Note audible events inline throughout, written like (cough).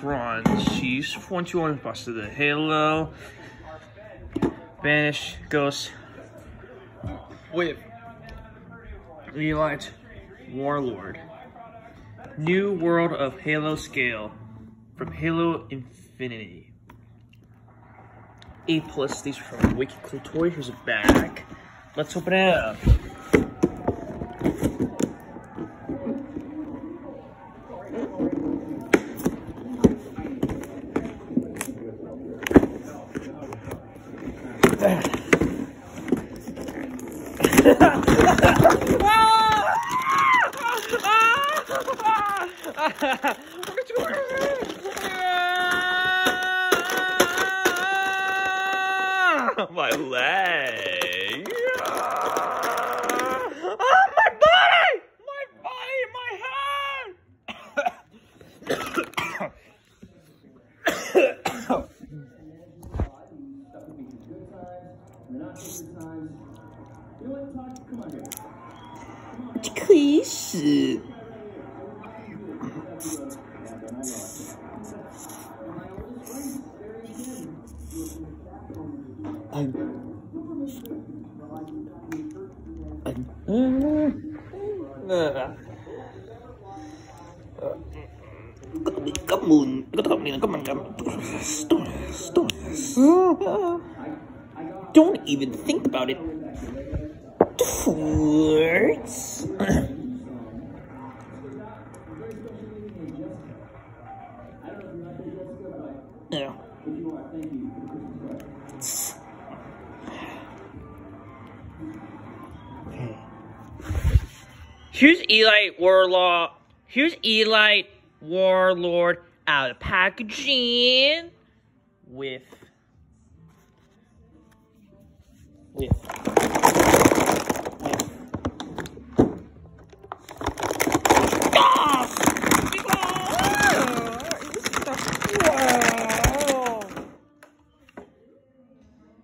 front. She's 21 busted the Halo. Banished Ghost with Elite Warlord. New World of Halo Scale from Halo Infinity. A plus, these are from Wicked Cool Toy. Here's a bag. Let's open it up. (laughs) my leg. Oh, my body! My body, my head! 可 don't even think about it (clears throat) yeah. Here's Elite Warlord. Here's Elite Warlord out of packaging with with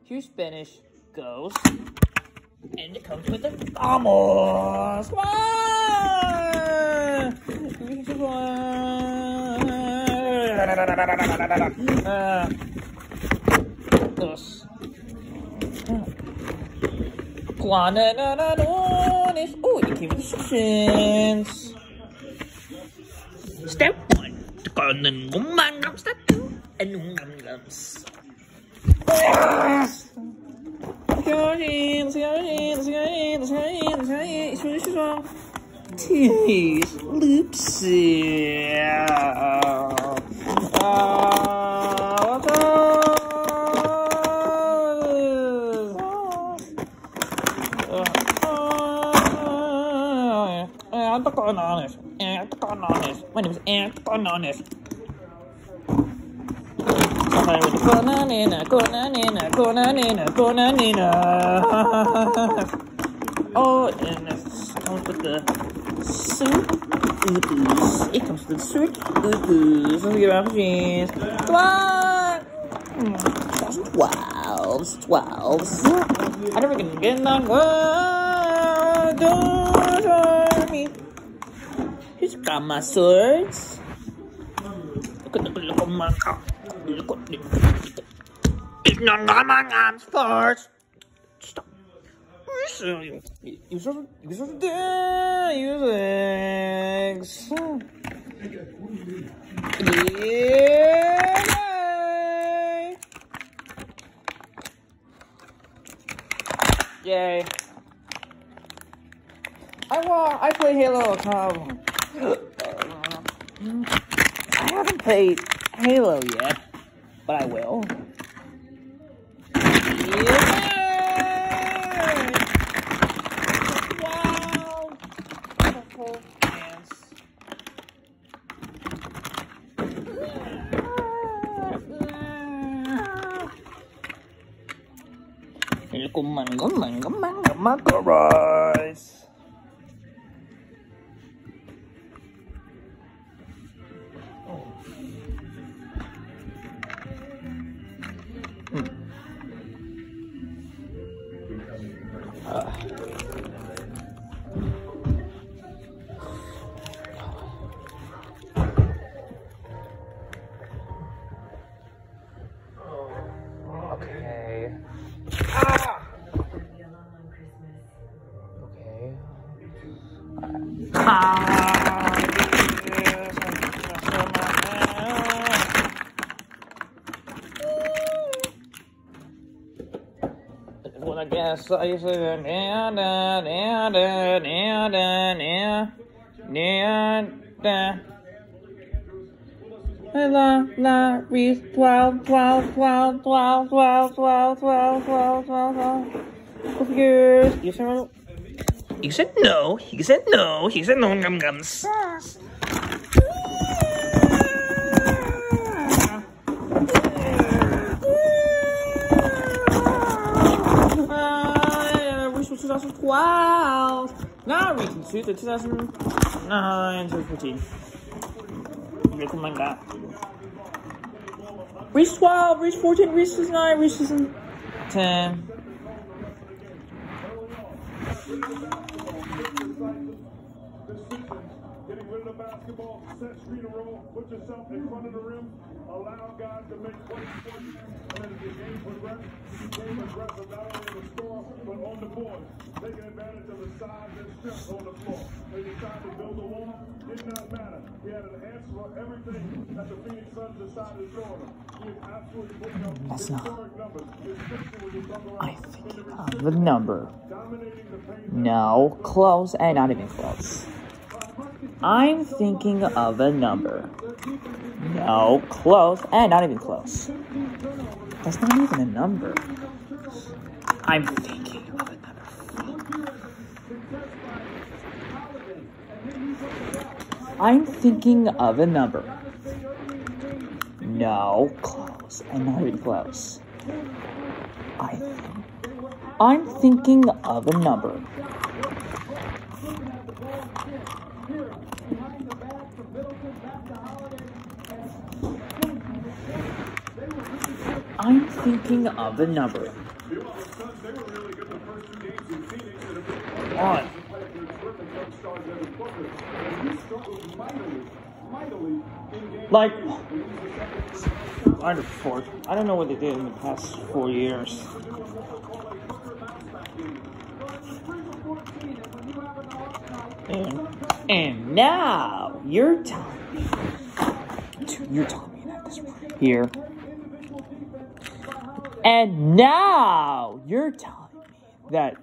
Here's Banished Ghost. And it comes with a vamos. Uh, dos. Oh, it came with instructions. Step one. Ngum mang gum step two. And gum gums. Tease Loopsy. Antagonis. Antagonis. My name is Antagonis. Konanina, Konanina, Konanina, Konanina. Oh, and it comes with the soup oodles. It comes with soup. Let me get my machines. Come on! Twelves, twelves. I never can get on one. Don't hurt me. Here's got my swords. Look at the look at my Look at the. It's not my arms first. Stop. You you sort of you sort of use legs. Yay! Yay! I want. I play Halo. Come. I haven't played Halo yet, but I will. cùng mình có mình có bắn được mắt rồi Uh. I twelve twelve twelve twelve twelve twelve twelve twelve twelve twelve. You said He said no. He said no. He said no. Gum gums. 2012. Now we can choose the 2009 to 14. Recommend that. Reach 12, reach 14, reach 9, reach 10. The basketball, set screen and roll, put yourself in front of the rim, allow guys to make plays for you, and as the game progressed, you became aggressive not only in the score, but on the board, taking advantage of the size and strength on the floor. They decided to build a wall, did not matter. He had an answer for everything that the Phoenix Suns decided to throw him. He is absolutely putting up That's not- numbers, especially when you come around I in think the of the number. dominating the paint. No, close and not even close. I'm thinking of a number. No, close and not even close. That's not even a number. I'm thinking of a number. I'm thinking of a number. No, close and not even close. I think. I'm thinking of a number. I'm thinking of a number. On. Like, under. I don't know what they did in the past four years. And, and now you're telling me, you're telling me that this right here. And now you're telling me that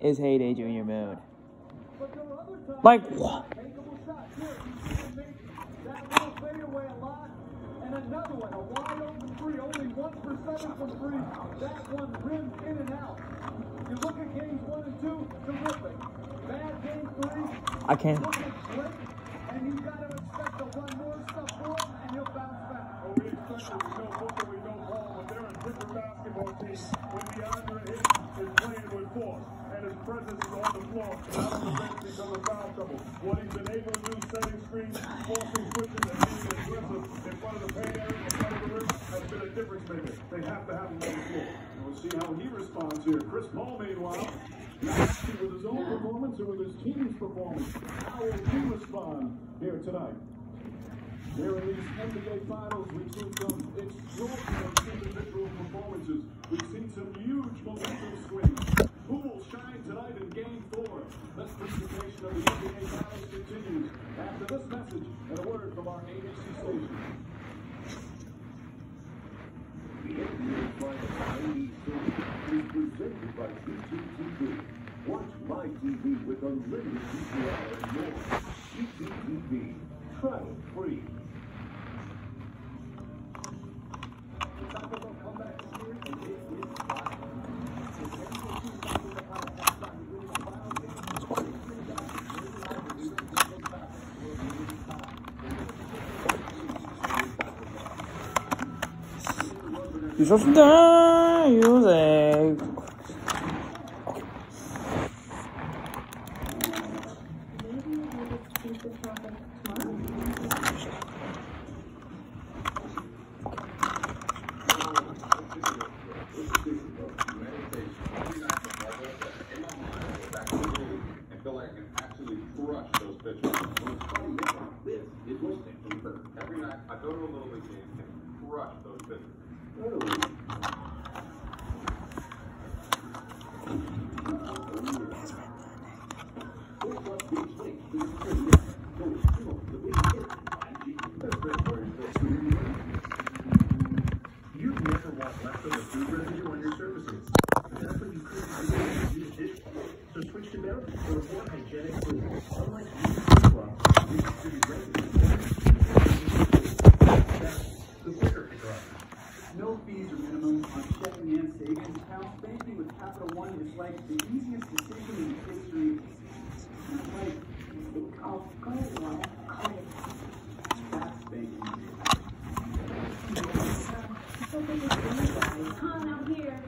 is Heyday Junior Moon. Like what? Another one, a wide open three, only one percentage from three. That one rimmed in and out. You look at games one and two, terrific. Bad game three, I can't. look at great, and you gotta expect to run more stuff for him, and he'll bounce back. Oh, we expect that we know Booker, we know Paul, a different basketball team. When DeAndre Ayton is playing with force, and his presence is on the floor, now the bench becomes a foul trouble. What he's been able to do, setting screens, forcing switches, and being aggressive in front of the paint area, in front of the rim, has been a difference maker. They have to have him on the floor. We'll see how he responds here. Chris Paul, meanwhile, with his own performance and with his team's performance. How will he respond here tonight? Here in these NBA Finals, we've seen some extraordinary individual performances. We've seen some huge momentum swings. Who will shine tonight in Game 4? This presentation of the NBA Finals continues after this message and a word from our ABC station. The NBA Finals 96 is presented by BTTV. Watch my TV with unlimited DVR and more. BTTV. You should die, you. so push the boundaries for more hygienic food. Unlike these crops, which distribute regularly, the quicker picker up. No fees or minimum on checking and savings accounts. Banking with Capital One is like the easiest decision in history. Like, I'll go on. Here.